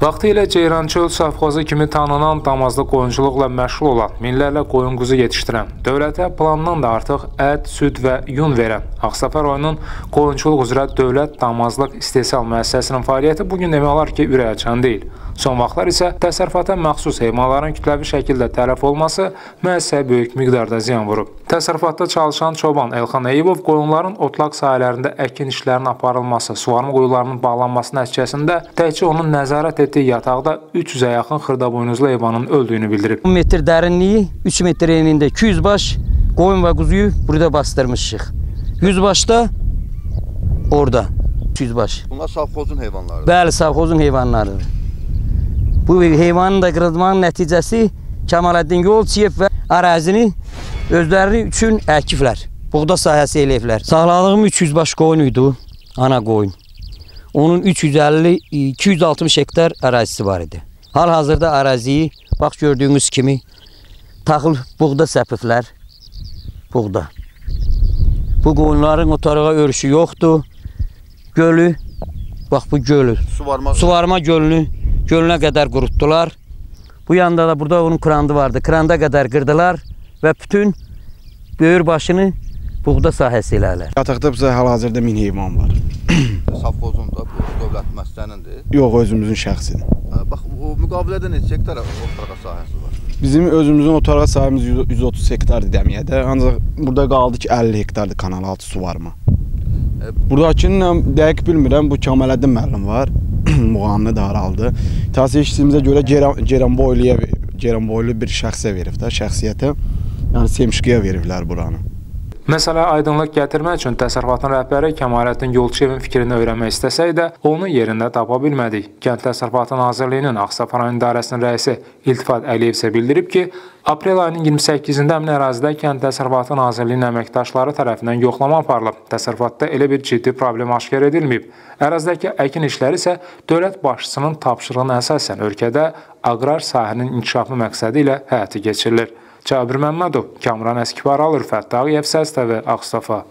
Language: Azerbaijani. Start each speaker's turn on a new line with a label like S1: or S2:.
S1: Vaxtilə Ceyrançöl safxozı kimi tanınan damazlı qoyunçuluqla məşğul olan, minlərlə qoyun quzu yetişdirən, dövlətə plandan da artıq ət, süd və yun verən Ağstafa rayonunun qoyunçuluq üzrə Dövlət Damazlıq İstehsal Müəssisəsinin fəaliyyəti bu gün demək olar ki, ürəkaçan deyil. Son vaxtlar isə təsərrüfata məxsus heyvanların kütləvi şəkildə tələf olması müəssisəyə böyük miqdarda ziyan vurub. Təsərrüfatda çalışan çoban Elxan Eyübov qoyunların otlaq sahələrində əkin işlərinin aparılması, suvarma quyularının bağlanması nəticəsində təkcə onun nəzarət etdiyi yataqda 300-ə yaxın xırdaboynuzlu heyvanın öldüyünü bildirib.
S2: 10 metr dərinliyi, 3 metr enində 200 baş qoyun və quzuyu burada bastırmışıq. 100 baş da orada. 200 baş.
S3: Bunlar savxozun heyvanlarıdır.
S2: Bəli, savxozun heyvanlarıdır. Bu heyvanın da qırılmanın nəticəsi Kemaləddin Yolçiyev və ərazini özləri üçün əkiblər. Buğda sahəsi eləyiblər. Sağladığım 300 baş qoyun idi, ana qoyun. Onun 350-260 hektar ərazisi var idi. Hal-hazırda əraziyi bax gördüyünüz kimi taxıl buğda səpiblər. Buğda. Bu qoyunların o tarağa örüşü yoxdur. Gölü, bax bu gölü,
S3: Suvarma
S2: Suvarma gölünü gölünə qədər qurutdular. Bu yanda da burada onun krandı vardı. Kranda qədər qırdılar və bütün böyür başını buğda sahəsi elələr.
S4: Yataqda bizə hal-hazırda 1000 heyvan var.
S3: savxozun da bu dövlət müəssisənindir.
S4: Yox, özümüzün şəxsidir.
S3: Hə, Bax o müqavilədə neçə hektar otaraq sahəsi var?
S4: Bizim özümüzün otaraq sahəmiz 100 130 hektardır dəmiyyədə. Ancaq burada qaldı ki 50 hektardır kanal altı suvarma. Buradakını dəqiq bilmirəm. Bu Kamaləddin müəllim var. Muğanını da haraldı. Təhsil işçimizə görə Ceyran Ceyranboyluya Ceyranboylu bir şəxsə verib də, şəxsiyyətə. Yəni Semşqiyə veriblər buranı.
S1: Məsələ aydınlıq gətirmək üçün təsərrüfatın rəhbəri Kəmaləddin Yolçiyevin fikrini öyrənmək istəsək də, onu yerində tapa bilmədik. Kənd Təsərrüfatı Nazirliyinin Ağstafa rayon idarəsinin rəisi İltifat Əliyev isə bildirib ki, aprel ayının 28-də həmin ərazidə Kənd Təsərrüfatı Nazirliyinin əməkdaşları tərəfindən yoxlama aparılıb. Təsərrüfatda elə bir ciddi problem aşkar edilməyib. Ərazidəki əkin işləri isə dövlət başçısının tapşırığına əsasən ölkədə aqrar sahənin inkişafı məqsədi ilə həyata keçirilir. Cabir Məmmədov, Kamran Əskibaralı, Fəttaq Yevsəz TV, Ağstafa.